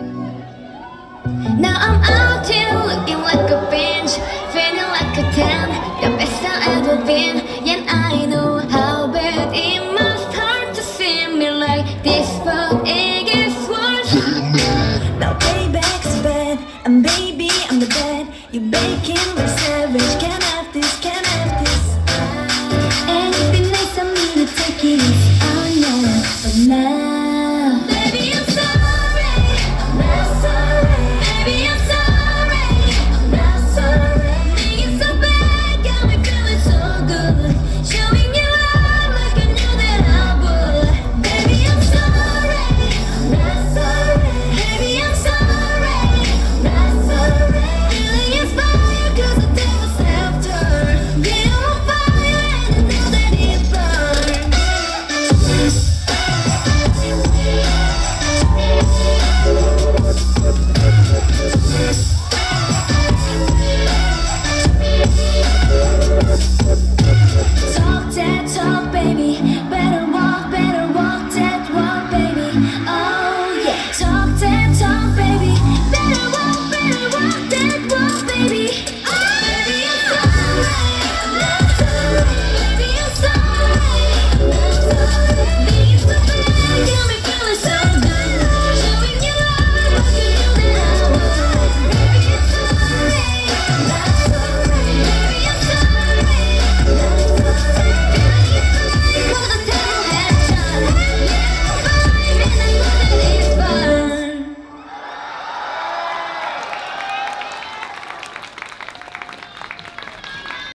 Now I'm out here looking like a bench, feeling like a 10, the best I ever been. Yet I know how bad it must hurt to see me like this, but it gets worse. Now payback's bad, I'm bad.